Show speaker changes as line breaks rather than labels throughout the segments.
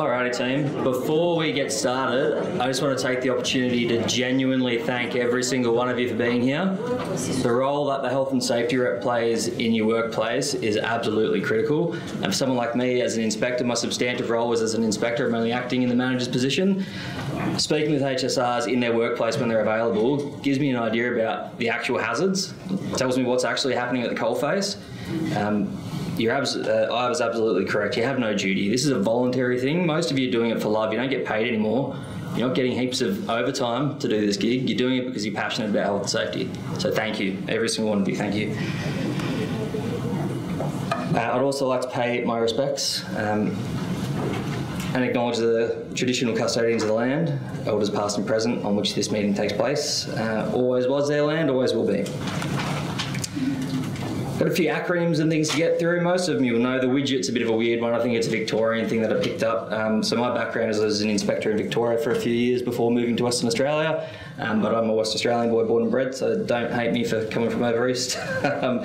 Alrighty, team. Before we get started, I just want to take the opportunity to genuinely thank every single one of you for being here. The role that the health and safety rep plays in your workplace is absolutely critical. And for someone like me, as an inspector, my substantive role is as an inspector. I'm only acting in the manager's position. Speaking with HSRs in their workplace when they're available gives me an idea about the actual hazards, tells me what's actually happening at the coalface. Um, you're abs- uh, I was absolutely correct. You have no duty. This is a voluntary thing. Most of you are doing it for love. You don't get paid anymore. You're not getting heaps of overtime to do this gig. You're doing it because you're passionate about health and safety. So thank you, every single one of you. Thank you. Uh, I'd also like to pay my respects um, and acknowledge the traditional custodians of the land, elders past and present, on which this meeting takes place. Uh, always was their land, always will be. Got a few acronyms and things to get through. Most of them you'll know. The widget's a bit of a weird one. I think it's a Victorian thing that I picked up. Um, so my background is as an inspector in Victoria for a few years before moving to Western Australia. Um, but I'm a West Australian boy, born and bred, so don't hate me for coming from over east. um,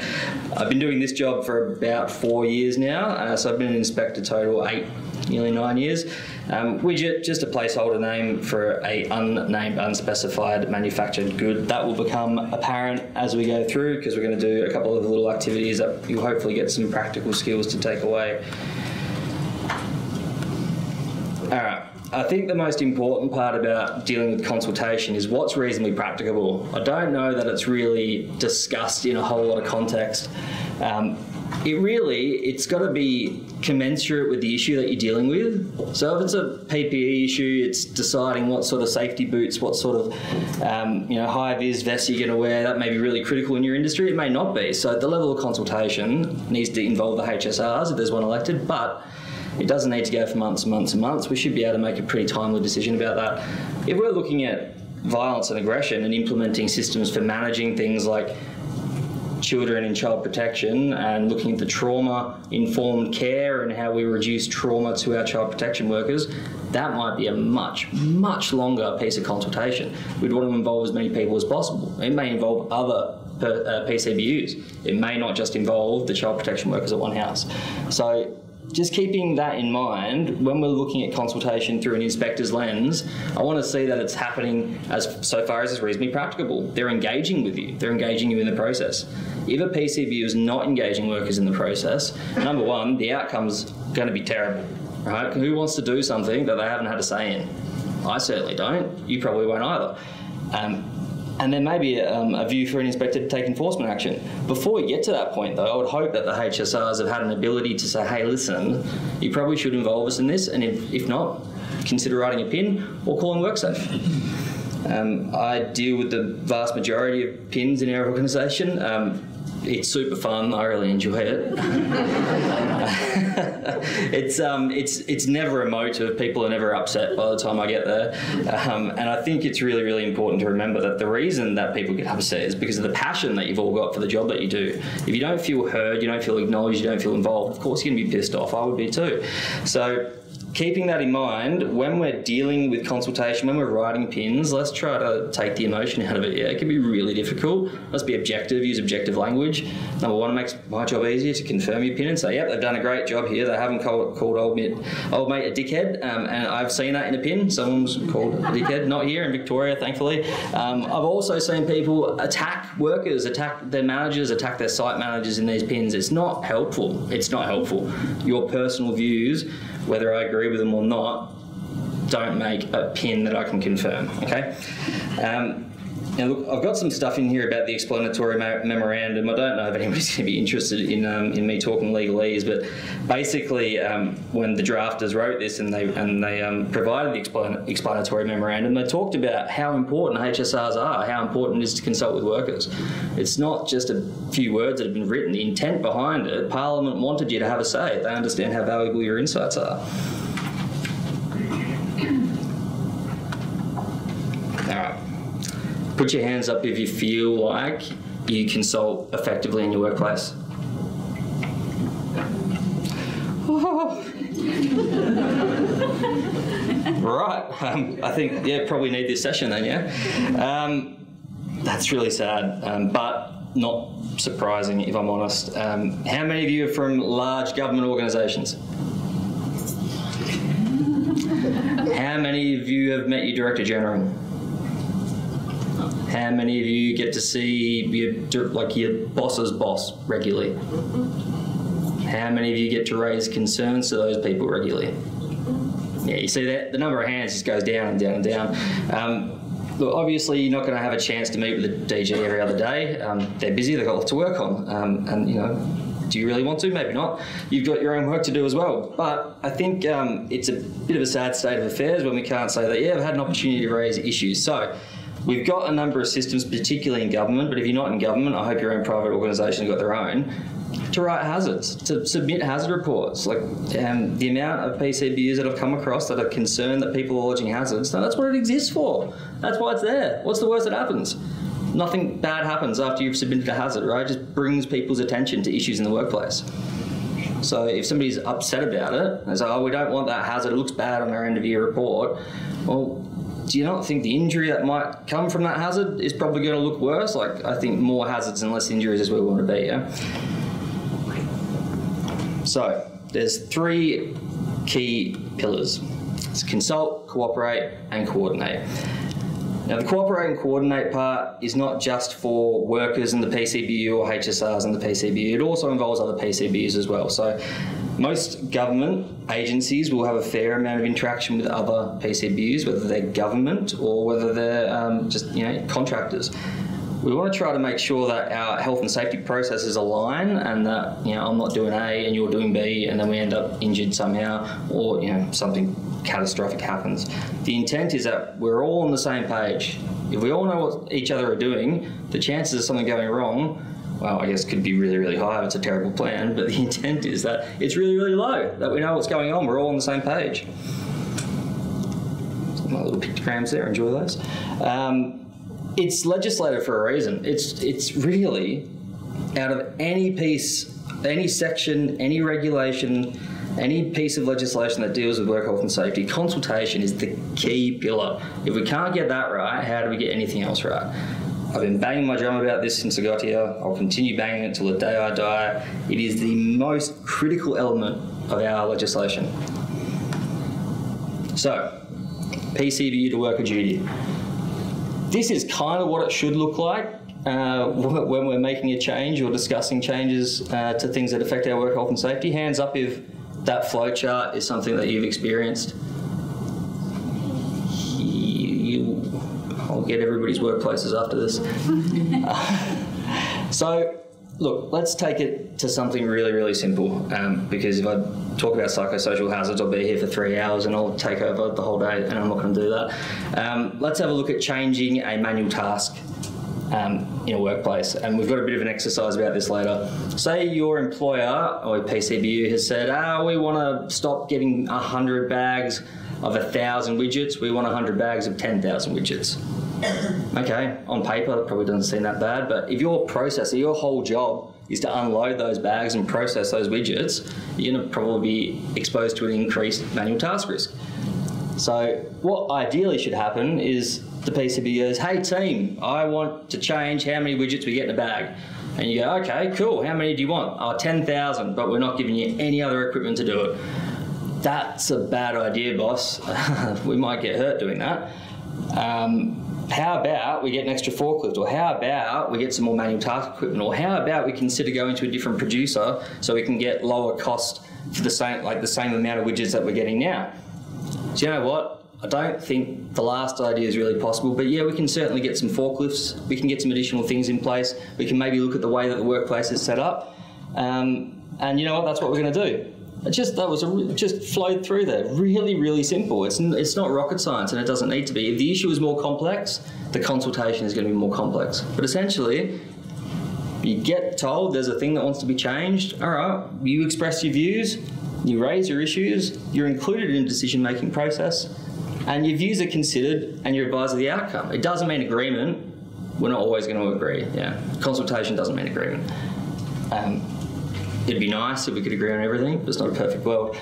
I've been doing this job for about four years now. Uh, so I've been an inspector total eight, nearly nine years. Um, widget, just a placeholder name for a unnamed, unspecified manufactured good. That will become apparent as we go through because we're going to do a couple of little activities that you'll hopefully get some practical skills to take away. All right. I think the most important part about dealing with consultation is what's reasonably practicable. I don't know that it's really discussed in a whole lot of context. Um, it really, it's got to be commensurate with the issue that you're dealing with. So if it's a PPE issue, it's deciding what sort of safety boots, what sort of um, you know high vis vest you're going to wear. That may be really critical in your industry. It may not be. So the level of consultation needs to involve the HSRs if there's one elected, but it doesn't need to go for months and months and months. We should be able to make a pretty timely decision about that. If we're looking at violence and aggression and implementing systems for managing things like children in child protection and looking at the trauma informed care and how we reduce trauma to our child protection workers, that might be a much, much longer piece of consultation. We'd want to involve as many people as possible. It may involve other per, uh, PCBUs. It may not just involve the child protection workers at one house. So just keeping that in mind when we're looking at consultation through an inspector's lens, I want to see that it's happening as so far as is reasonably practicable. They're engaging with you. They're engaging you in the process. If a PCB is not engaging workers in the process, number one, the outcome's going to be terrible. Right? Who wants to do something that they haven't had a say in? I certainly don't. You probably won't either. Um, and there may be um, a view for an inspector to take enforcement action. Before we get to that point, though, I would hope that the HSRs have had an ability to say, hey, listen, you probably should involve us in this, and if, if not, consider writing a PIN or calling WorkSafe. Um, I deal with the vast majority of PINs in our organisation. Um, it's super fun. I really enjoy it. it's um, it's it's never emotive. People are never upset by the time I get there, um, and I think it's really really important to remember that the reason that people get upset is because of the passion that you've all got for the job that you do. If you don't feel heard, you don't feel acknowledged, you don't feel involved. Of course, you're to be pissed off. I would be too. So keeping that in mind, when we're dealing with consultation, when we're writing pins, let's try to take the emotion out of it. Yeah, it can be really difficult. Let's be objective, use objective language. Number one, it makes my job easier to confirm your pin and say, yep, they've done a great job here. They haven't called, called old, mate, old mate a dickhead. Um, and I've seen that in a pin. Someone's called a dickhead, not here in Victoria, thankfully. Um, I've also seen people attack workers, attack their managers, attack their site managers in these pins. It's not helpful. It's not helpful. Your personal views whether I agree with them or not, don't make a pin that I can confirm. Okay. Um, now, look, I've got some stuff in here about the explanatory memorandum. I don't know if anybody's going to be interested in um, in me talking legalese, but basically, um, when the drafters wrote this and they and they um, provided the explan- explanatory memorandum, they talked about how important HSRs are, how important it is to consult with workers. It's not just a few words that have been written. The intent behind it, Parliament wanted you to have a say. They understand how valuable your insights are. All right. Put your hands up if you feel like you consult effectively in your workplace. right. Um, I think, yeah, probably need this session then, yeah? Um, that's really sad, um, but not surprising if I'm honest. Um, how many of you are from large government organisations? How many of you have met your Director General? How many of you get to see your like your boss's boss regularly? How many of you get to raise concerns to those people regularly? Yeah, you see that the number of hands just goes down and down and down. Um, look, obviously, you're not going to have a chance to meet with the DG every other day. Um, they're busy; they've got lots to work on, um, and you know, do you really want to? Maybe not. You've got your own work to do as well. But I think um, it's a bit of a sad state of affairs when we can't say that, yeah, I've had an opportunity to raise issues. So we've got a number of systems, particularly in government, but if you're not in government, I hope your own private organisation got their own, to write hazards, to submit hazard reports. Like um, the amount of PCBUs that I've come across that are concerned that people are lodging hazards, no, that's what it exists for. That's why it's there. What's the worst that happens? nothing bad happens after you've submitted a hazard, right? It just brings people's attention to issues in the workplace. So if somebody's upset about it, they say, oh, we don't want that hazard, it looks bad on our end of year report, well, do you not think the injury that might come from that hazard is probably going to look worse? Like, I think more hazards and less injuries is where we want to be, yeah? So, there's three key pillars. It's consult, cooperate, and coordinate. Now, the cooperate and coordinate part is not just for workers in the PCBU or HSRs in the PCBU, it also involves other PCBUs as well. So, most government agencies will have a fair amount of interaction with other PCBUs, whether they're government or whether they're um, just you know contractors. We want to try to make sure that our health and safety processes align, and that you know I'm not doing A and you're doing B, and then we end up injured somehow, or you know something catastrophic happens. The intent is that we're all on the same page. If we all know what each other are doing, the chances of something going wrong, well, I guess could be really, really high it's a terrible plan, but the intent is that it's really, really low, that we know what's going on, we're all on the same page. My little pictograms there, enjoy those. Um, it's legislated for a reason. It's, it's really out of any piece, any section, any regulation, any piece of legislation that deals with work health and safety, consultation is the key pillar. If we can't get that right, how do we get anything else right? I've been banging my drum about this since I got here. I'll continue banging it until the day I die. It is the most critical element of our legislation. So, PCBU to worker duty. This is kind of what it should look like uh, when we're making a change or discussing changes uh, to things that affect our work health and safety. Hands up if that flowchart is something that you've experienced. You, I'll get everybody's workplaces after this. so, look, let's take it to something really, really simple. Um, because if I talk about psychosocial hazards, I'll be here for three hours and I'll take over the whole day, and I'm not going to do that. Um, let's have a look at changing a manual task um, in a workplace. And we've got a bit of an exercise about this later. Say your employer or PCBU has said, ah, we want to stop getting 100 bags of a 1,000 widgets, we want 100 bags of 10,000 widgets. okay, on paper, it probably doesn't seem that bad, but if your processor, your whole job is to unload those bags and process those widgets, you're going to probably be exposed to an increased manual task risk. So, what ideally should happen is the PCB goes, hey team, I want to change how many widgets we get in a bag. And you go, okay, cool, how many do you want? Oh, 10,000, but we're not giving you any other equipment to do it. That's a bad idea, boss. we might get hurt doing that. Um, how about we get an extra forklift, or how about we get some more manual task equipment, or how about we consider going to a different producer so we can get lower cost for the same, like the same amount of widgets that we're getting now? Do you know what? I don't think the last idea is really possible, but yeah, we can certainly get some forklifts. We can get some additional things in place. We can maybe look at the way that the workplace is set up, um, and you know what? That's what we're going to do. It just that was a, just flowed through there. Really, really simple. It's it's not rocket science, and it doesn't need to be. If the issue is more complex, the consultation is going to be more complex. But essentially, you get told there's a thing that wants to be changed. All right, you express your views, you raise your issues, you're included in the decision making process and your views are considered and you advise of the outcome. It doesn't mean agreement. We're not always going to agree. Yeah, consultation doesn't mean agreement. Um, it'd be nice if we could agree on everything, but it's not a perfect world.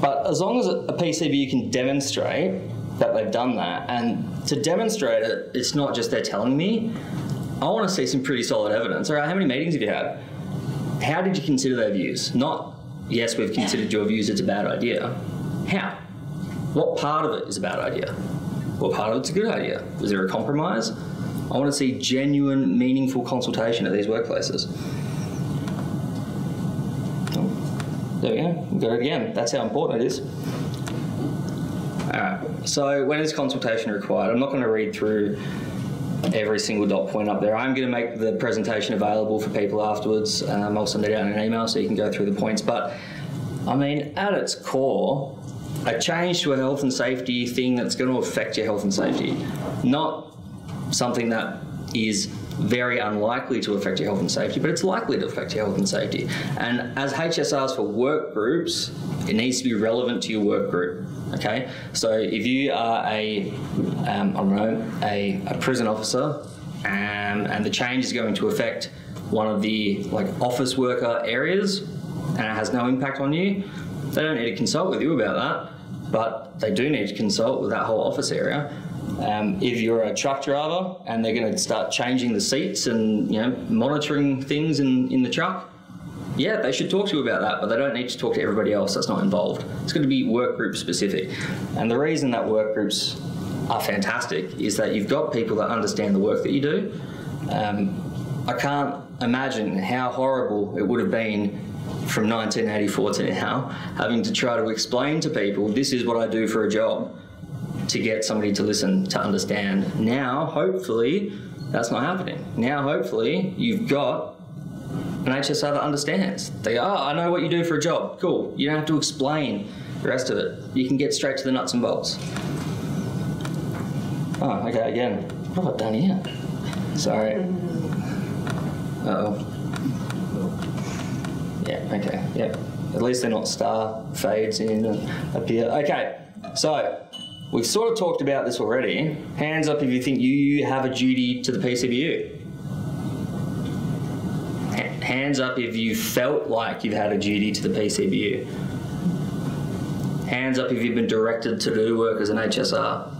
But as long as a PCBU can demonstrate that they've done that, and to demonstrate it, it's not just they're telling me. I want to see some pretty solid evidence. All right, how many meetings have you had? How did you consider their views? Not, yes, we've considered your views, it's a bad idea. How? what part of it is a bad idea? What part of it's a good idea? Is there a compromise? I want to see genuine, meaningful consultation at these workplaces. There we go. We got it again. That's how important it is. All right. So when is consultation required? I'm not going to read through every single dot point up there. I'm going to make the presentation available for people afterwards. Um, I'll send it out in an email so you can go through the points. But I mean, at its core, a change to a health and safety thing that's going to affect your health and safety, not something that is very unlikely to affect your health and safety, but it's likely to affect your health and safety. And as HSRs for work groups, it needs to be relevant to your work group. Okay, so if you are a, um, I don't know, a, a prison officer, um, and the change is going to affect one of the like office worker areas, and it has no impact on you, they don't need to consult with you about that, but they do need to consult with that whole office area. Um, if you're a truck driver and they're going to start changing the seats and you know monitoring things in, in the truck, yeah, they should talk to you about that, but they don't need to talk to everybody else that's not involved. It's going to be work group specific. And the reason that work groups are fantastic is that you've got people that understand the work that you do. Um, I can't imagine how horrible it would have been from 1984 to now, having to try to explain to people this is what I do for a job to get somebody to listen, to understand. Now, hopefully, that's not happening. Now, hopefully, you've got an HSR that understands. They go, oh, I know what you do for a job. Cool. You don't have to explain the rest of it. You can get straight to the nuts and bolts. Oh, okay, again. What have I done here? Sorry. Uh oh. Yeah, okay, yep. At least they're not star fades in and appear. Okay, so we've sort of talked about this already. Hands up if you think you have a duty to the PCBU. Hands up if you felt like you've had a duty to the PCBU. Hands up if you've been directed to do work as an HSR.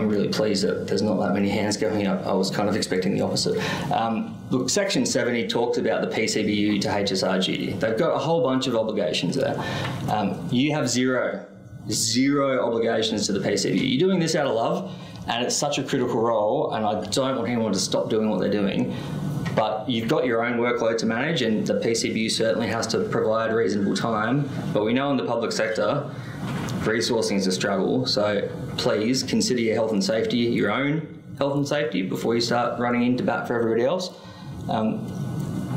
I'm really pleased that there's not that many hands going up. I was kind of expecting the opposite. Um, look, Section 70 talks about the PCBU to HSR duty. They've got a whole bunch of obligations there. Um, you have zero, zero obligations to the PCBU. You're doing this out of love, and it's such a critical role, and I don't want anyone to stop doing what they're doing. But you've got your own workload to manage, and the PCBU certainly has to provide reasonable time. But we know in the public sector, resourcing is a struggle. So please consider your health and safety, your own health and safety, before you start running into bat for everybody else. Um,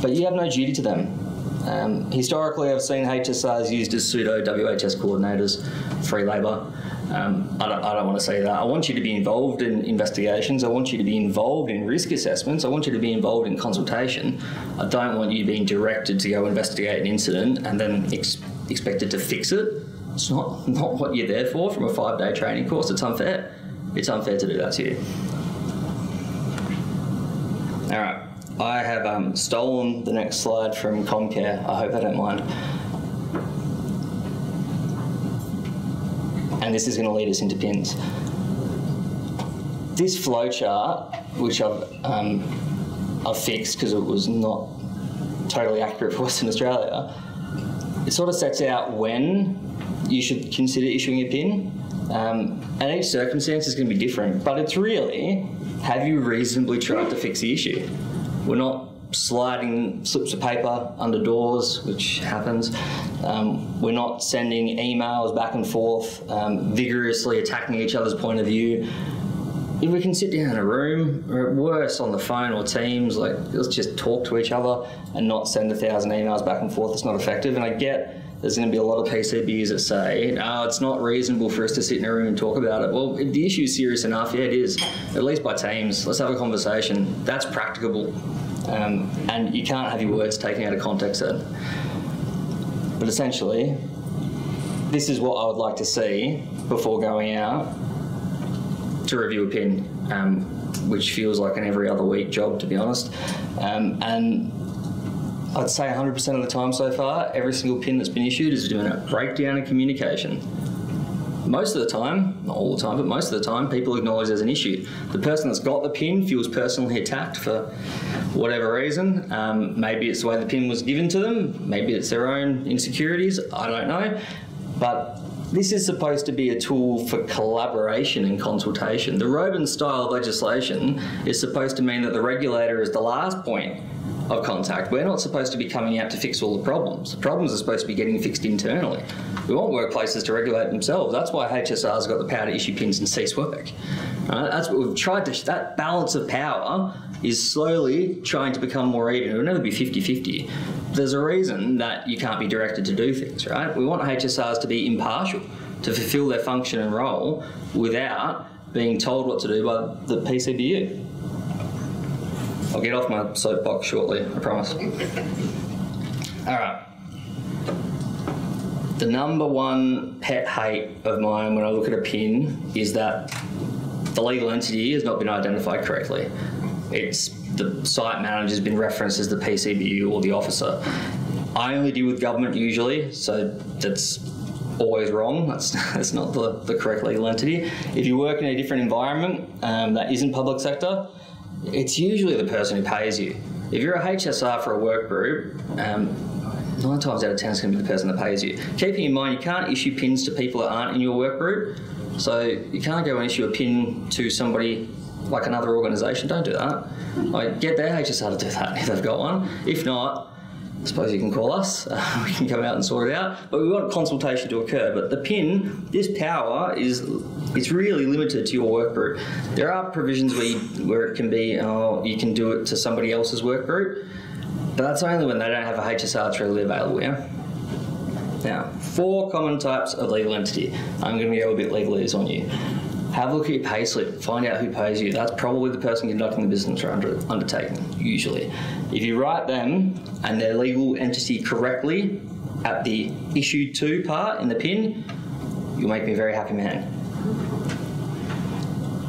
but you have no duty to them. Um, historically, I've seen HSRs used as pseudo WHS coordinators, free labour. Um, I, don't, I don't want to say that. I want you to be involved in investigations. I want you to be involved in risk assessments. I want you to be involved in consultation. I don't want you being directed to go investigate an incident and then ex- expected to fix it it's not, not what you're there for from a five day training course. It's unfair. It's unfair to do that to you. All right. I have um, stolen the next slide from Comcare. I hope they don't mind. And this is going to lead us into pins. This flowchart, which I've, um, I've fixed because it was not totally accurate for Western Australia, it sort of sets out when you should consider issuing a PIN. Um, and each circumstance is going to be different, but it's really have you reasonably tried to fix the issue? We're not sliding slips of paper under doors, which happens. Um, we're not sending emails back and forth, um, vigorously attacking each other's point of view. If we can sit down in a room, or at worst on the phone or Teams, like let's just talk to each other and not send a thousand emails back and forth. It's not effective. And I get there's going to be a lot of PCBs that say, oh, it's not reasonable for us to sit in a room and talk about it. Well, if the issue is serious enough, yeah, it is. At least by teams. Let's have a conversation. That's practicable. Um, and you can't have your words taken out of context then. But essentially, this is what I would like to see before going out to review a pin, um, which feels like an every other week job, to be honest. Um, and I'd say 100% of the time so far, every single pin that's been issued is doing a breakdown in communication. most of the time, not all the time, but most of the time, people acknowledge there's an issue. The person that's got the pin feels personally attacked for whatever reason. Um, maybe it's the way the pin was given to them, maybe it's their own insecurities, I don't know. But this is supposed to be a tool for collaboration and consultation. The Robens style of legislation is supposed to mean that the regulator is the last point of contact. We're not supposed to be coming out to fix all the problems. The problems are supposed to be getting fixed internally. We want workplaces to regulate themselves. That's why HSR's got the power to issue pins and cease work. Right? That's what we've tried to, that balance of power is slowly trying to become more even. It'll never be 50 50. There's a reason that you can't be directed to do things, right? We want HSRs to be impartial, to fulfill their function and role without being told what to do by the PCBU. I'll get off my soapbox shortly, I promise. All right. The number one pet hate of mine when I look at a pin is that the legal entity has not been identified correctly. It's the site manager has been referenced as the PCBU or the officer. I only deal with government usually, so that's always wrong. That's, that's not the, the correct legal entity. If you work in a different environment um, that isn't public sector, it's usually the person who pays you. If you're a HSR for a work group, um, nine times out of ten it's going to be the person that pays you. Keeping in mind, you can't issue pins to people that aren't in your work group, so you can't go and issue a pin to somebody like another organisation. Don't do that. Like, get their HSR to do that if they've got one. If not, I suppose you can call us. Uh, we can come out and sort it out. But we want consultation to occur. But the PIN, this power is it's really limited to your work group. There are provisions where, you, where it can be, oh, you can do it to somebody else's work group, but that's only when they don't have a HSR readily available, yeah? Now, four common types of legal entity. I'm going to go a bit legalese on you. Have a look at your pay slip, find out who pays you. That's probably the person conducting the business or under, undertaking, usually. If you write them and their legal entity correctly at the issued to part in the PIN, you'll make me a very happy man.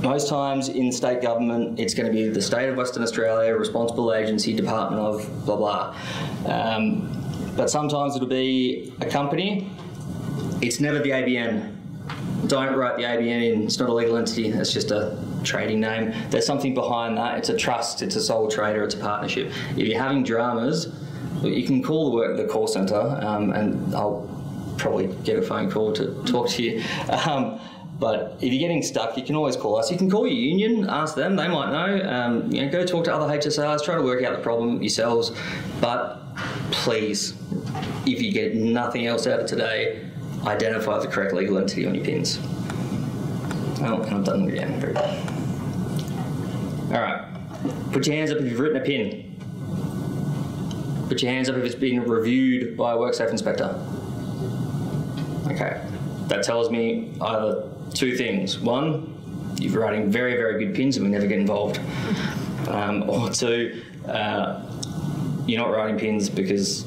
Most times in state government, it's going to be the state of Western Australia, responsible agency, department of blah blah. Um, but sometimes it'll be a company. It's never the ABN. Don't write the ABN in. It's not a legal entity. It's just a trading name. There's something behind that. It's a trust. It's a sole trader. It's a partnership. If you're having dramas, you can call the work the call centre, um, and I'll probably get a phone call to talk to you. Um, but if you're getting stuck, you can always call us. You can call your union, ask them; they might know. Um, you know, go talk to other HSRs, try to work out the problem yourselves. But please, if you get nothing else out of today, identify the correct legal entity on your pins. Oh, and I've done good. All right. Put your hands up if you've written a pin. Put your hands up if it's been reviewed by a WorkSafe inspector. Okay. That tells me either two things. One, you're writing very, very good pins and we never get involved. Um, or two, uh, you're not writing pins because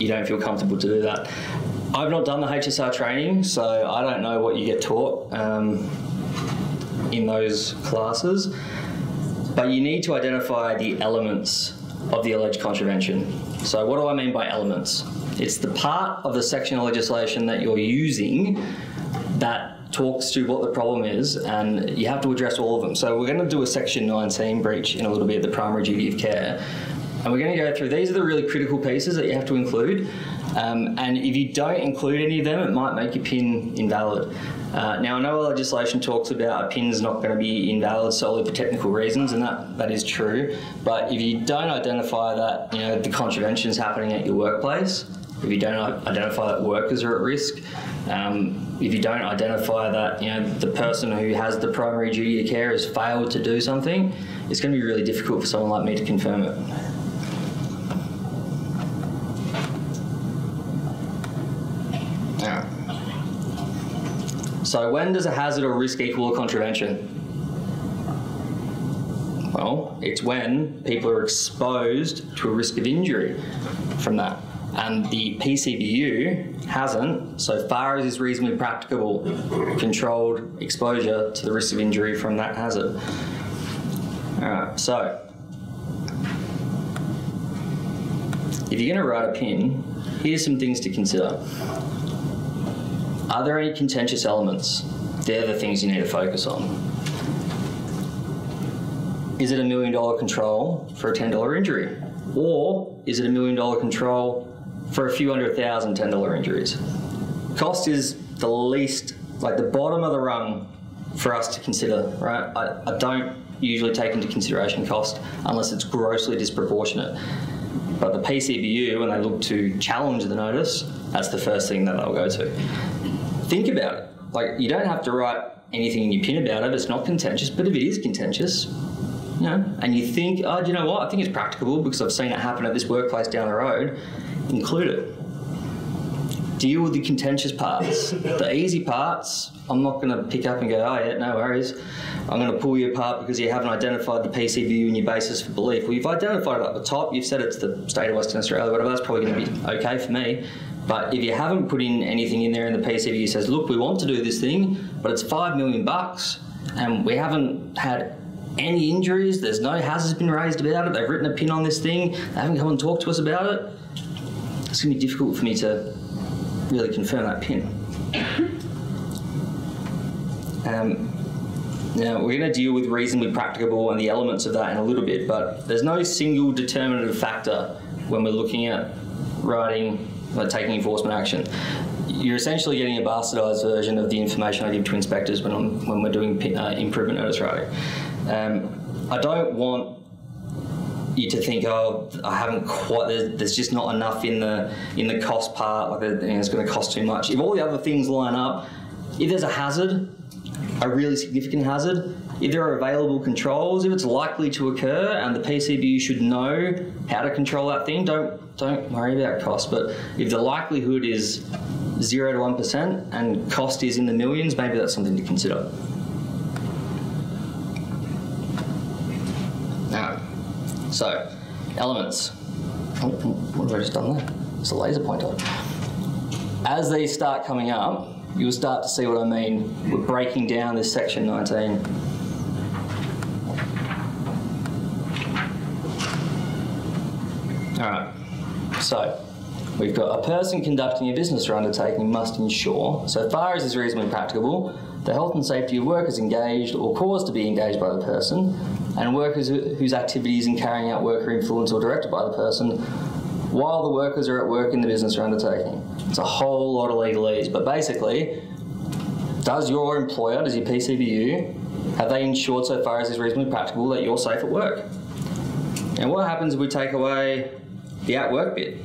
you don't feel comfortable to do that. I've not done the HSR training, so I don't know what you get taught um, in those classes. But you need to identify the elements of the alleged contravention. So, what do I mean by elements? It's the part of the section of legislation that you're using that talks to what the problem is, and you have to address all of them. So, we're going to do a section 19 breach in a little bit, of the primary duty of care. And we're going to go through these are the really critical pieces that you have to include. Um, and if you don't include any of them, it might make your PIN invalid. Uh, now, I know our legislation talks about a PIN's not going to be invalid solely for technical reasons, and that, that is true. But if you don't identify that, you know, the contravention is happening at your workplace, if you don't identify that workers are at risk, um, if you don't identify that you know the person who has the primary duty of care has failed to do something, it's going to be really difficult for someone like me to confirm it. So when does a hazard or risk equal a contravention? Well, it's when people are exposed to a risk of injury from that. And the PCBU hasn't, so far as is reasonably practicable, controlled exposure to the risk of injury from that hazard. Alright, so if you're going to write a PIN, here's some things to consider. Are there any contentious elements? They're the things you need to focus on. Is it a million dollar control for a $10 injury? Or is it a million dollar control for a few hundred thousand $10 injuries? Cost is the least, like the bottom of the rung for us to consider, right? I, I don't usually take into consideration cost unless it's grossly disproportionate. But the PCBU, when they look to challenge the notice, that's the first thing that they'll go to. Think about it. Like, you don't have to write anything in your pin about it. It's not contentious. But if it is contentious, you know, and you think, oh, do you know what? I think it's practicable because I've seen it happen at this workplace down the road, include it deal with the contentious parts. the easy parts, I'm not going to pick up and go, oh, yeah, no worries. I'm going to pull you apart because you haven't identified the PCBU and your basis for belief. Well, you've identified it at the top, you've said it's the state of Western Australia, whatever, that's probably going to be okay for me. But if you haven't put in anything in there and the PCBU says, look, we want to do this thing, but it's five million bucks, and we haven't had any injuries, there's no hazards been raised about it, they've written a pin on this thing, they haven't come and talked to us about it, it's going to be difficult for me to really confirm that pin. Um, now, we're going to deal with reasonably practicable and the elements of that in a little bit, but there's no single determinative factor when we're looking at writing, like taking enforcement action. You're essentially getting a bastardised version of the information I give to inspectors when, I'm, when we're doing uh, improvement notice writing. Um, I don't want you to think, oh, I haven't quite. There's, there's just not enough in the in the cost part. Like you know, it's going to cost too much. If all the other things line up, if there's a hazard, a really significant hazard, if there are available controls, if it's likely to occur, and the PCBU should know how to control that thing, don't don't worry about cost. But if the likelihood is zero to one percent and cost is in the millions, maybe that's something to consider. Now, so, elements. Oh, what have I just done there? It's a laser pointer. As these start coming up, you'll start to see what I mean. We're breaking down this section 19. So we've got a person conducting a business or undertaking must ensure, so far as is reasonably practicable, the health and safety of workers engaged or caused to be engaged by the person, and workers whose activities in carrying out work are influenced or directed by the person while the workers are at work in the business or undertaking. It's a whole lot of legalese, but basically, does your employer, does your PCBU, have they ensured so far as is reasonably practical that you're safe at work? And what happens if we take away the at work bit?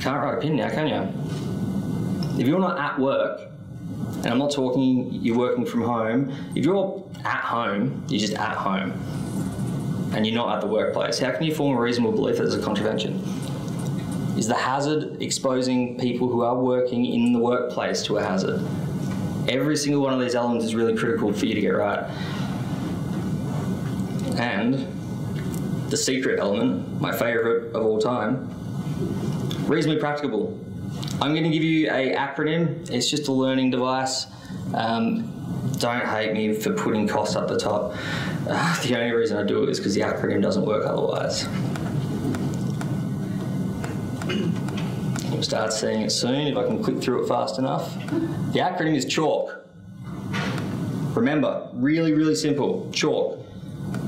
Can't write a pin now, can you? If you're not at work, and I'm not talking you're working from home, if you're at home, you're just at home, and you're not at the workplace, how can you form a reasonable belief that there's a contravention? Is the hazard exposing people who are working in the workplace to a hazard? Every single one of these elements is really critical for you to get right. And the secret element, my favourite of all time, reasonably practicable. I'm going to give you a acronym. It's just a learning device. Um, don't hate me for putting cost up the top. Uh, the only reason I do it is because the acronym doesn't work otherwise. You'll start seeing it soon if I can click through it fast enough. The acronym is CHALK. Remember, really, really simple. CHALK.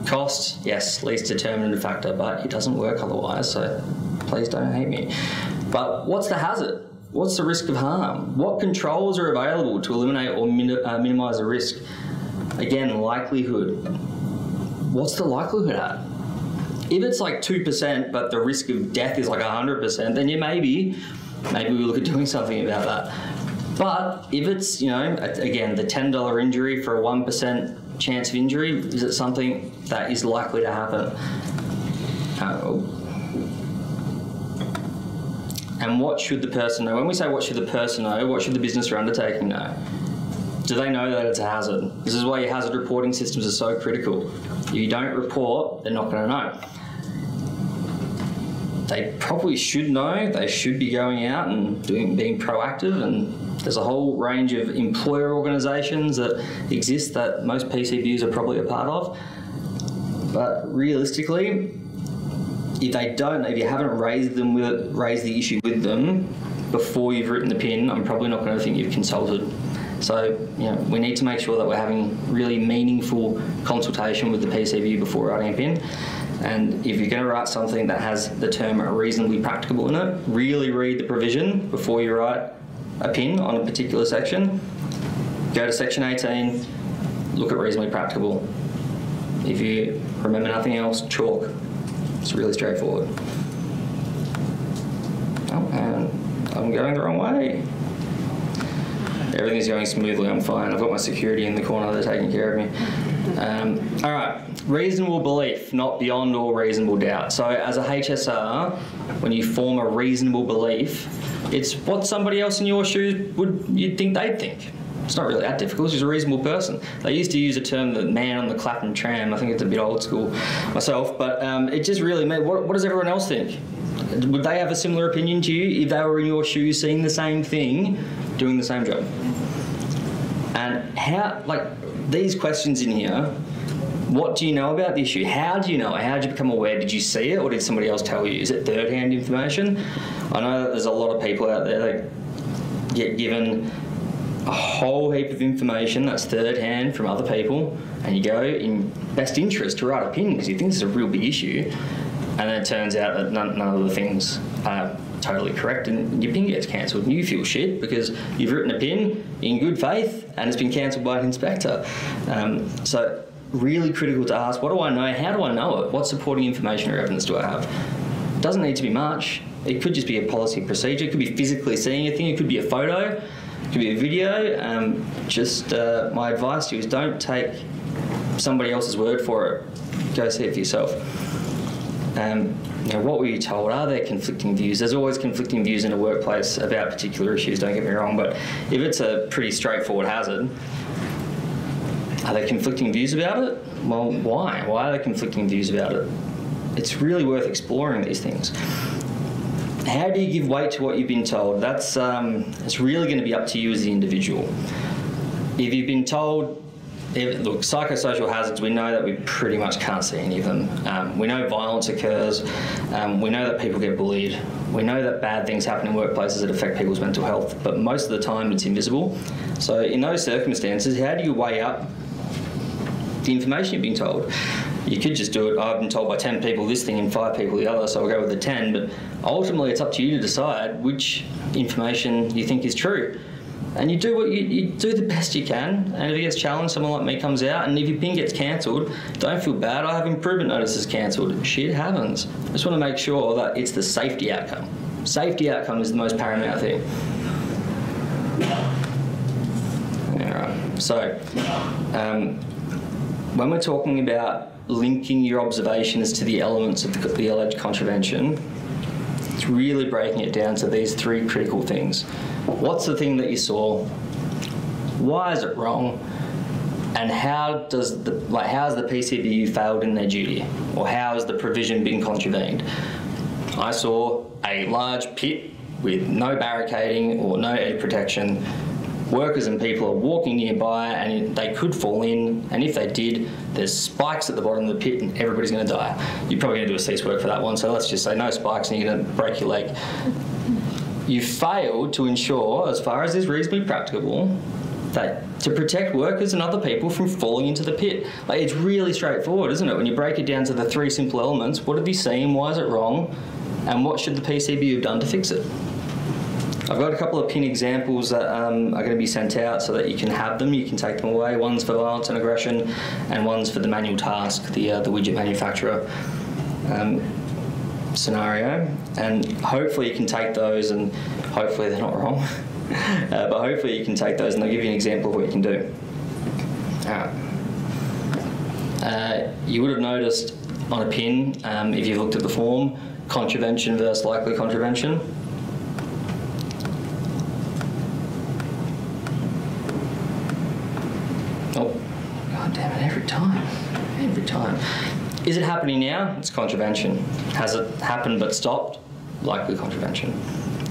Cost, yes, least determinative factor, but it doesn't work otherwise, so please don't hate me. But what's the hazard? What's the risk of harm? What controls are available to eliminate or min- uh, minimize the risk? Again, likelihood. What's the likelihood at? If it's like 2%, but the risk of death is like 100%, then yeah, maybe, maybe we look at doing something about that. But if it's, you know, again, the $10 injury for a 1% chance of injury, is it something that is likely to happen? Uh, and what should the person know? When we say what should the person know, what should the business or undertaking know? Do they know that it's a hazard? This is why your hazard reporting systems are so critical. If you don't report, they're not going to know. They probably should know. They should be going out and doing, being proactive. And there's a whole range of employer organisations that exist that most PCBUs are probably a part of. But realistically, if they don't, if you haven't raised them with raised the issue with them, before you've written the pin, I'm probably not going to think you've consulted. So, you know, we need to make sure that we're having really meaningful consultation with the PCBU before writing a pin. And if you're going to write something that has the term reasonably practicable in it, really read the provision before you write a pin on a particular section. Go to section 18, look at reasonably practicable. If you remember nothing else, chalk. It's really straightforward. Oh, and I'm going the wrong way. Everything's going smoothly, I'm fine. I've got my security in the corner, they're taking care of me. Um, all right, reasonable belief, not beyond all reasonable doubt. So, as a HSR, when you form a reasonable belief, it's what somebody else in your shoes would you'd think they'd think. It's not really that difficult. She's a reasonable person. They used to use a term, the man on the Clapham tram. I think it's a bit old school myself, but um, it just really meant what, what does everyone else think? Would they have a similar opinion to you if they were in your shoes, seeing the same thing, doing the same job? And how, like, these questions in here, what do you know about the issue? How do you know How did you become aware? Did you see it or did somebody else tell you? Is it third hand information? I know that there's a lot of people out there that get given a whole heap of information that's third hand from other people, and you go in best interest to write a pin because you think this is a real big issue, and then it turns out that none, none of the things are totally correct, and your pin gets cancelled, and you feel shit because you've written a pin in good faith and it's been cancelled by an inspector. Um, so really critical to ask, what do I know? How do I know it? What supporting information or evidence do I have? It doesn't need to be much. It could just be a policy procedure. It could be physically seeing a thing. It could be a photo. Could be a video. Um, just uh, my advice to you is don't take somebody else's word for it. Go see it for yourself. Um, you what were you told? Are there conflicting views? There's always conflicting views in a workplace about particular issues, don't get me wrong, but if it's a pretty straightforward hazard, are there conflicting views about it? Well, why? Why are there conflicting views about it? It's really worth exploring these things. How do you give weight to what you've been told? That's um, it's really going to be up to you as the individual. If you've been told, if, look, psychosocial hazards, we know that we pretty much can't see any of them. Um, we know violence occurs. Um, we know that people get bullied. We know that bad things happen in workplaces that affect people's mental health, but most of the time it's invisible. So, in those circumstances, how do you weigh up the information you've been told. You could just do it, I've been told by 10 people this thing and 5 people the other, so I'll go with the 10, but ultimately it's up to you to decide which information you think is true. And you do what you, you do the best you can, and if it gets challenged, someone like me comes out, and if your pin gets cancelled, don't feel bad. I have improvement notices cancelled. Shit happens. I just want to make sure that it's the safety outcome. Safety outcome is the most paramount thing. So, um, when we're talking about linking your observations to the elements of the, the alleged contravention, it's really breaking it down to these three critical things. What's the thing that you saw? Why is it wrong? And how does the like how has the PCBU failed in their duty, or how has the provision been contravened? I saw a large pit with no barricading or no edge protection workers and people are walking nearby and they could fall in, and if they did, there's spikes at the bottom of the pit and everybody's going to die. You're probably going to do a cease work for that one, so let's just say no spikes and you're going to break your leg. You failed to ensure, as far as is reasonably practicable, that to protect workers and other people from falling into the pit. Like it's really straightforward, isn't it? When you break it down to the three simple elements, what have you seen? Why is it wrong? And what should the PCB have done to fix it? I've got a couple of pin examples that um, are going to be sent out so that you can have them. You can take them away. One's for violence and aggression, and one's for the manual task, the uh, the widget manufacturer um, scenario. And hopefully you can take those, and hopefully they're not wrong. uh, but hopefully you can take those, and they'll give you an example of what you can do. Uh, you would have noticed on a pin, um, if you've looked at the form, contravention versus likely contravention. time. Every time. Is it happening now? It's contravention. Has it happened but stopped? Likely contravention.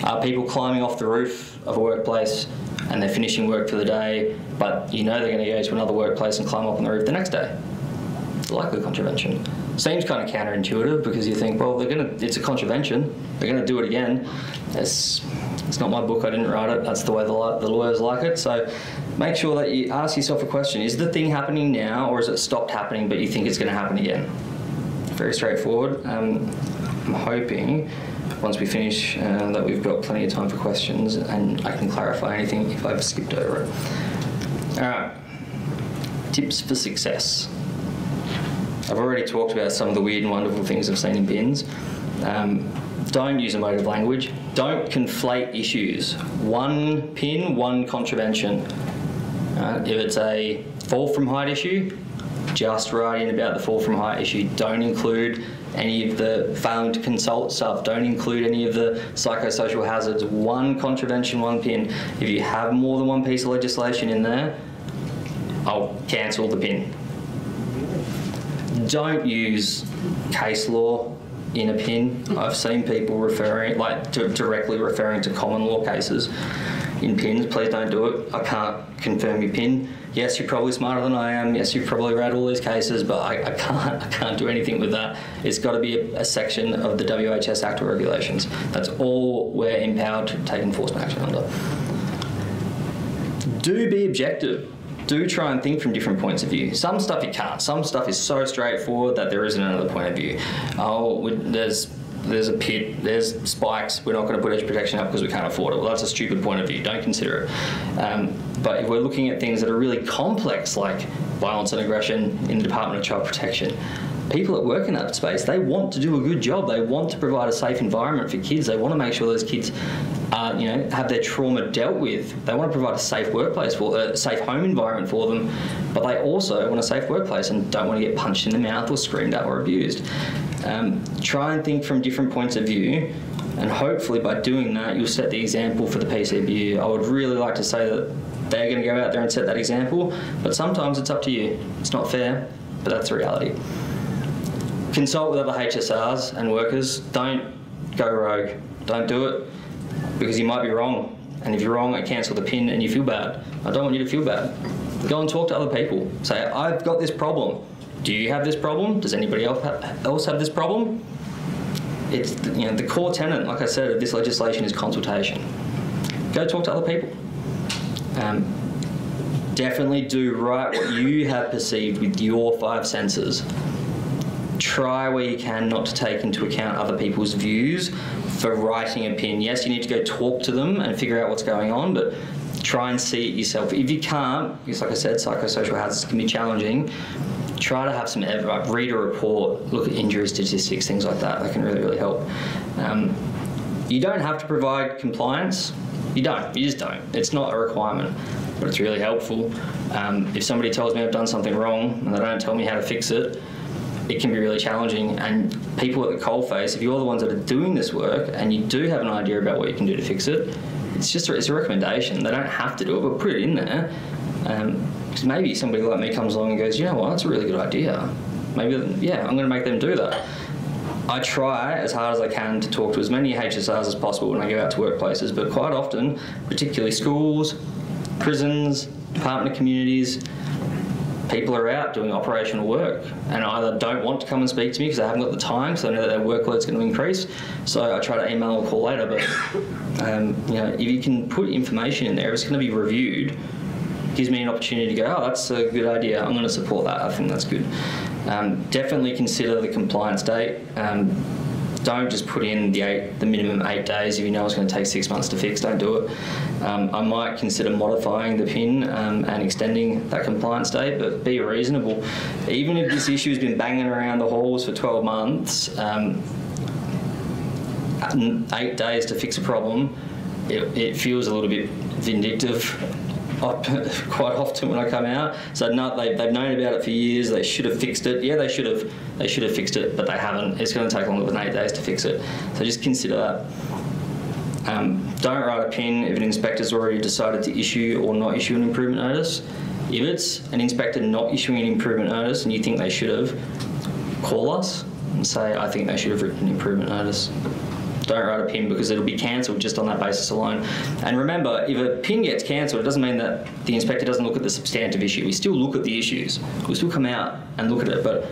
Are people climbing off the roof of a workplace and they're finishing work for the day, but you know they're going to go to another workplace and climb up on the roof the next day? It's likely contravention. Seems kind of counterintuitive because you think, well, they're going to. It's a contravention. They're going to do it again. It's It's not my book. I didn't write it. That's the way the, the lawyers like it. So make sure that you ask yourself a question: Is the thing happening now, or is it stopped happening, but you think it's going to happen again? Very straightforward. Um, I'm hoping once we finish uh, that we've got plenty of time for questions and I can clarify anything if I've skipped over it. All right. Tips for success. I've already talked about some of the weird and wonderful things I've seen in bins. Um, don't use emotive language. Don't conflate issues. One pin, one contravention. Uh, if it's a fall from height issue, just write in about the fall from height issue. Don't include any of the failing to consult stuff. Don't include any of the psychosocial hazards. One contravention, one pin. If you have more than one piece of legislation in there, I'll cancel the pin don't use case law in a pin. I've seen people referring, like directly referring to common law cases in pins. Please don't do it. I can't confirm your pin. Yes, you're probably smarter than I am. Yes, you've probably read all these cases, but I, I can't. I can't do anything with that. It's got to be a, a, section of the WHS Act or Regulations. That's all we're empowered to take enforcement action under. Do be objective do try and think from different points of view. Some stuff you can't. Some stuff is so straightforward that there isn't another point of view. Oh, there's there's a pit, there's spikes, we're not going to put edge protection up because we can't afford it. Well, that's a stupid point of view, don't consider it. Um, but if we're looking at things that are really complex, like violence and aggression in the Department of Child Protection, people that work in that space, they want to do a good job. They want to provide a safe environment for kids. They want to make sure those kids uh, you know, have their trauma dealt with. They want to provide a safe workplace for a safe home environment for them, but they also want a safe workplace and don't want to get punched in the mouth or screamed at or abused. Um, try and think from different points of view, and hopefully by doing that, you'll set the example for the PCBU. I would really like to say that they're going to go out there and set that example, but sometimes it's up to you. It's not fair, but that's the reality. Consult with other HSRs and workers. Don't go rogue. Don't do it because you might be wrong. And if you're wrong, I cancel the pin and you feel bad. I don't want you to feel bad. Go and talk to other people. Say, I've got this problem. Do you have this problem? Does anybody else have this problem? It's you know the core tenet, like I said, of this legislation is consultation. Go talk to other people. Um, definitely do write what you have perceived with your five senses. Try where you can not to take into account other people's views for writing a pin. Yes, you need to go talk to them and figure out what's going on, but try and see it yourself. If you can't, because like I said, psychosocial hazards can be challenging. Try to have some evidence, read a report, look at injury statistics, things like that. That can really, really help. Um, you don't have to provide compliance. You don't. You just don't. It's not a requirement, but it's really helpful. Um, if somebody tells me I've done something wrong and they don't tell me how to fix it, it can be really challenging. And people at the coalface, if you're the ones that are doing this work and you do have an idea about what you can do to fix it, it's just a, it's a recommendation. They don't have to do it, but put it in there. Because um, maybe somebody like me comes along and goes, you know what, that's a really good idea. Maybe, yeah, I'm going to make them do that. I try as hard as I can to talk to as many HSRs as possible when I go out to workplaces, but quite often, particularly schools, prisons, Department of Communities, people are out doing operational work and either don't want to come and speak to me because they haven't got the time so they know that their workload's going to increase. So I try to email or call later. But um, you know, if you can put information in there, it's going to be reviewed. Gives me an opportunity to go, oh, that's a good idea. I'm going to support that. I think that's good. Um, definitely consider the compliance date. Um, don't just put in the eight, the minimum eight days if you know it's going to take six months to fix. Don't do it. Um, I might consider modifying the PIN um, and extending that compliance date, but be reasonable. Even if this issue has been banging around the halls for 12 months, um, eight days to fix a problem, it, it feels a little bit vindictive quite often when I come out. So no, they, they've known about it for years. They should have fixed it. Yeah, they should have. They should have fixed it, but they haven't. It's going to take longer than eight days to fix it. So just consider that. Um, don't write a pin if an inspector's already decided to issue or not issue an improvement notice. If it's an inspector not issuing an improvement notice and you think they should have, call us and say, I think they should have written an improvement notice don't write a pin because it'll be cancelled just on that basis alone. And remember, if a pin gets cancelled, it doesn't mean that the inspector doesn't look at the substantive issue. We still look at the issues. We'll still come out and look at it. But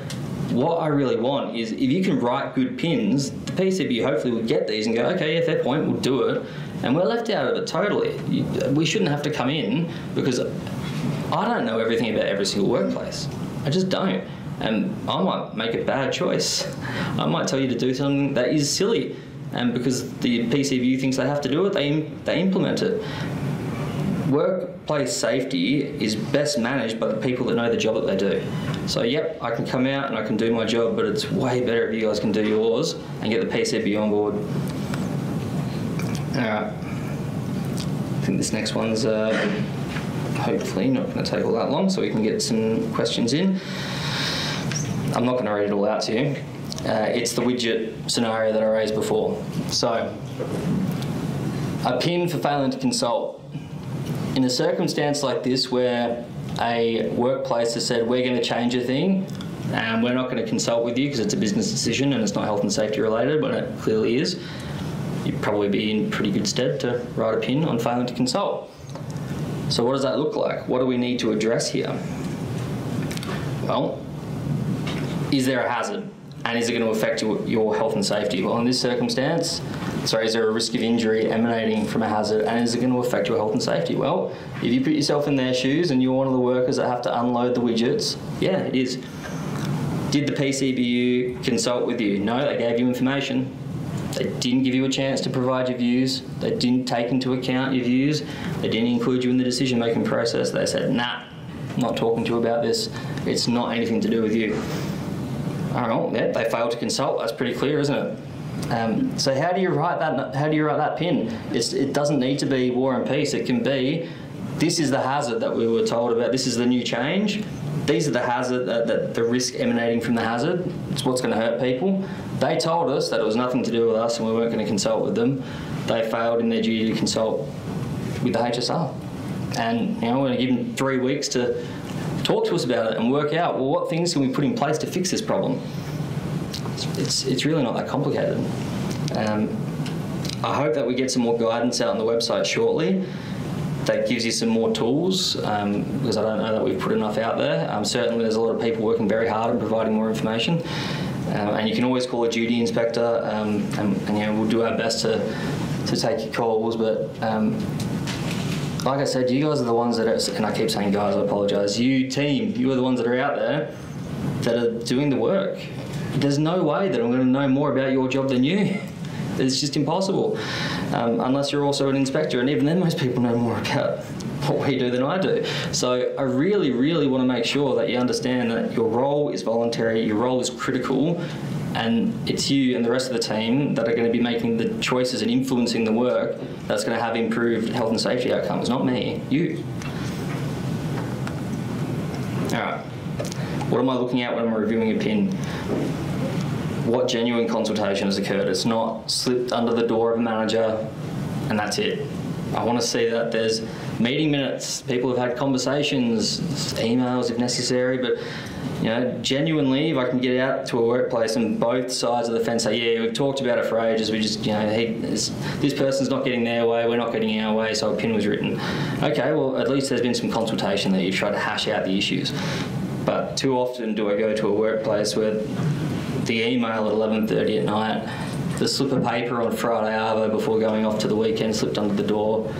what I really want is if you can write good pins, the PCB hopefully will get these and go, okay, yeah, fair point, we'll do it. And we're left out of it totally. We shouldn't have to come in because I don't know everything about every single workplace. I just don't. And I might make a bad choice. I might tell you to do something that is silly. And because the PCBU thinks they have to do it, they, they implement it. Workplace safety is best managed by the people that know the job that they do. So, yep, I can come out and I can do my job, but it's way better if you guys can do yours and get the PCB on board. All right. I think this next one's uh, hopefully not going to take all that long, so we can get some questions in. I'm not going to read it all out to you. Uh, it's the widget scenario that I raised before. So, a pin for failing to consult. In a circumstance like this where a workplace has said, we're going to change a thing, and we're not going to consult with you because it's a business decision and it's not health and safety related, but it clearly is, you'd probably be in pretty good stead to write a pin on failing to consult. So, what does that look like? What do we need to address here? Well, is there a hazard? And is it going to affect your, your health and safety? Well, in this circumstance, sorry, is there a risk of injury emanating from a hazard? And is it going to affect your health and safety? Well, if you put yourself in their shoes and you're one of the workers that have to unload the widgets, yeah, it is. Did the PCBU consult with you? No, they gave you information. They didn't give you a chance to provide your views. They didn't take into account your views. They didn't include you in the decision making process. They said, nah, I'm not talking to you about this. It's not anything to do with you. All right, yeah, they failed to consult. That's pretty clear, isn't it? Um, so how do you write that? How do you write that pin? It's, it doesn't need to be war and peace. It can be, this is the hazard that we were told about. This is the new change. These are the hazard, the, the risk emanating from the hazard. It's what's going to hurt people. They told us that it was nothing to do with us, and we weren't going to consult with them. They failed in their duty to consult with the HSR, and you know we're going to give them three weeks to talk to us about it and work out well what things can we put in place to fix this problem. It's, it's really not that complicated. Um, I hope that we get some more guidance out on the website shortly that gives you some more tools um, because I don't know that we've put enough out there. Um, certainly, there's a lot of people working very hard on providing more information. Um, and you can always call a duty inspector, um, and, and, we'll do our best to to take your calls. But um, like I said, you guys are the ones that are, and I keep saying guys, I apologise. You team, you are the ones that are out there that are doing the work. There's no way that I'm going to know more about your job than you. It's just impossible, um, unless you're also an inspector, and even then, most people know more about what we do than I do. So I really, really want to make sure that you understand that your role is voluntary, your role is critical, and it's you and the rest of the team that are going to be making the choices and influencing the work that's going to have improved health and safety outcomes, not me, you. All right. What am I looking at when I'm reviewing a pin? What genuine consultation has occurred? It's not slipped under the door of a manager and that's it. I want to see that there's meeting minutes, people have had conversations, emails if necessary, but you know, genuinely, if I can get out to a workplace and both sides of the fence say, yeah, we've talked about it for ages, we just, you know, he, this, this person's not getting their way, we're not getting our way, so a pin was written. Okay, well, at least there's been some consultation that you've tried to hash out the issues. But too often do I go to a workplace where the email at 11.30 at night, the slip of paper on Friday Arvo before going off to the weekend slipped under the door,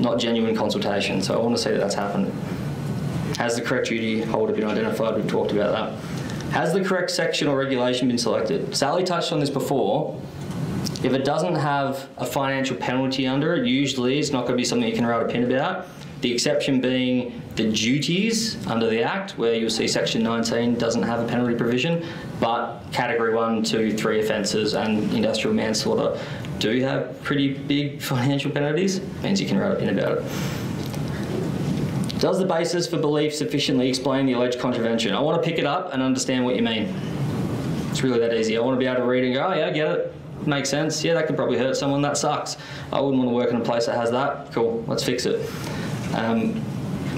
not genuine consultation. So I want to see that that's happened. Has the correct duty holder been identified? We've talked about that. Has the correct section or regulation been selected? Sally touched on this before. If it doesn't have a financial penalty under it, usually it's not going to be something you can write a pin about. The exception being the duties under the Act, where you'll see Section 19 doesn't have a penalty provision, but Category 1, 2, 3 offences and industrial manslaughter do you have pretty big financial penalties. Means you can write a pin about it. Does the basis for belief sufficiently explain the alleged contravention? I want to pick it up and understand what you mean. It's really that easy. I want to be able to read and go, oh yeah, I get it. Makes sense. Yeah, that could probably hurt someone. That sucks. I wouldn't want to work in a place that has that. Cool, let's fix it. Um,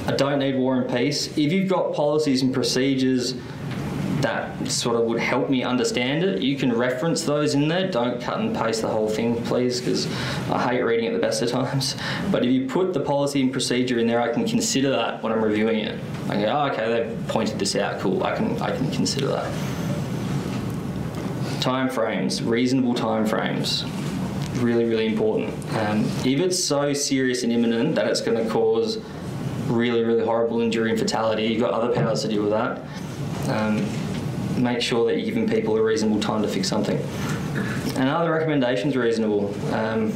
I don't need war and peace. If you've got policies and procedures that sort of would help me understand it, you can reference those in there. Don't cut and paste the whole thing, please, because I hate reading it the best of times. But if you put the policy and procedure in there, I can consider that when I'm reviewing it. I go, oh, okay, they've pointed this out. Cool, I can I can consider that. Time frames, reasonable time frames. really, really important. Um, if it's so serious and imminent that it's going to cause really, really horrible injury and fatality, you've got other powers to deal with that. Um, make sure that you're giving people a reasonable time to fix something. And are the recommendations reasonable? Um,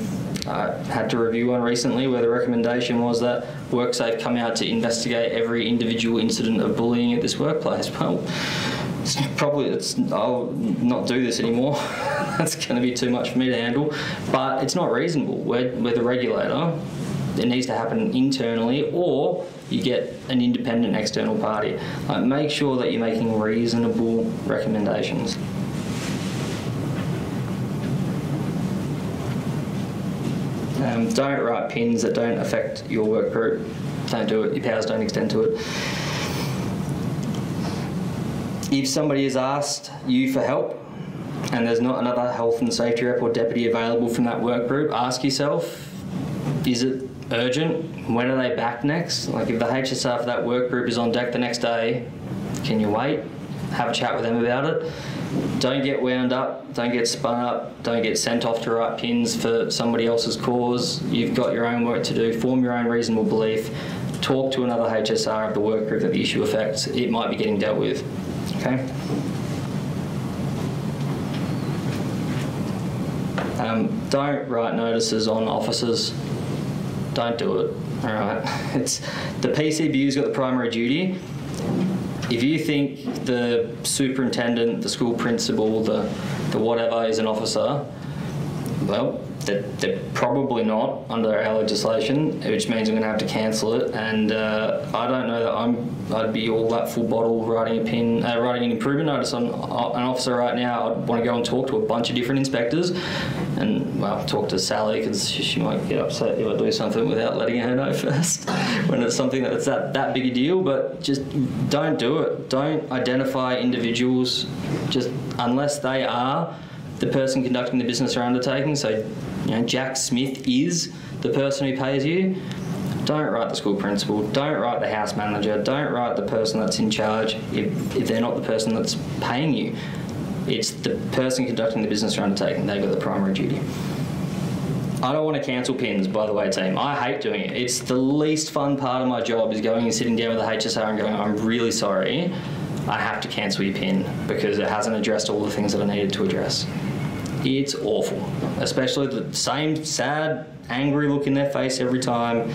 I had to review one recently where the recommendation was that WorkSafe come out to investigate every individual incident of bullying at this workplace. Well, it's probably it's I'll not do this anymore. That's going to be too much for me to handle. But it's not reasonable. We're, we're the regulator. It needs to happen internally, or you get an independent external party. Like, make sure that you're making reasonable recommendations. Um, don't write pins that don't affect your work group. Don't do it. Your powers don't extend to it. If somebody has asked you for help and there's not another health and safety rep or deputy available from that work group, ask yourself, is it urgent? When are they back next? Like if the HSR for that work group is on deck the next day, can you wait? Have a chat with them about it. Don't get wound up, don't get spun up, don't get sent off to write pins for somebody else's cause. You've got your own work to do, form your own reasonable belief, talk to another HSR of the work group that the issue affects. It might be getting dealt with. Okay? Um, don't write notices on officers. Don't do it. All right. It's the PCBU's got the primary duty. If you think the superintendent, the school principal, the the whatever is an officer, well, they're, they're probably not under our legislation, which means I'm going to have to cancel it. And uh, I don't know that I'm. I'd be all that full bottle writing a pin, uh, writing an improvement notice on uh, an officer right now. I'd want to go and talk to a bunch of different inspectors, and well, talk to Sally because she, might get upset if I do something without letting her know first when it's something that's that that big a deal. But just don't do it. Don't identify individuals just unless they are the person conducting the business or undertaking. So, you know, Jack Smith is the person who pays you. Don't write the school principal. Don't write the house manager. Don't write the person that's in charge if, if they're not the person that's paying you. It's the person conducting the business or undertaking. They've got the primary duty. I don't want to cancel pins, by the way, team. I hate doing it. It's the least fun part of my job is going and sitting down with the HSR and going, I'm really sorry. I have to cancel your pin because it hasn't addressed all the things that I needed to address. It's awful, especially the same sad, angry look in their face every time.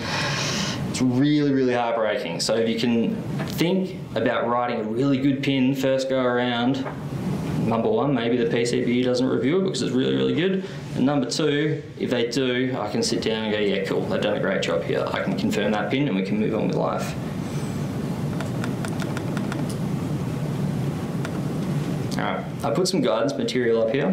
It's really, really heartbreaking. So if you can think about writing a really good pin first go around, number one, maybe the PCBU doesn't review it because it's really, really good. And number two, if they do, I can sit down and go, yeah, cool, they've done a great job here. I can confirm that pin and we can move on with life. Alright, I put some guidance material up here.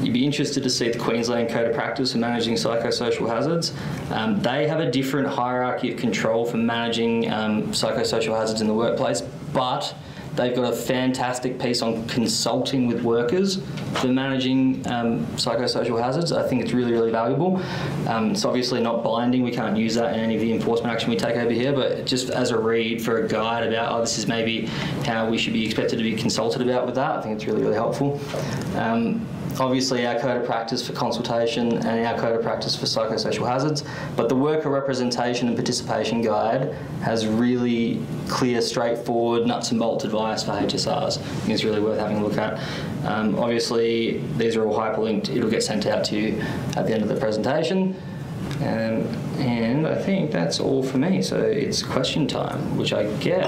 You'd be interested to see the Queensland Code of Practice for managing psychosocial hazards. Um, they have a different hierarchy of control for managing um, psychosocial hazards in the workplace, but they've got a fantastic piece on consulting with workers for managing um, psychosocial hazards. I think it's really, really valuable. Um, it's obviously not binding. We can't use that in any of the enforcement action we take over here, but just as a read for a guide about, oh, this is maybe how we should be expected to be consulted about with that, I think it's really, really helpful. Um, obviously our code of practice for consultation and our code of practice for psychosocial hazards, but the worker representation and participation guide has really clear, straightforward, nuts and bolts advice for HSRs. It's really worth having a look at. Um, obviously, these are all hyperlinked. It'll get sent out to you at the end of the presentation. Um, and I think that's all for me. So it's question time, which I guess.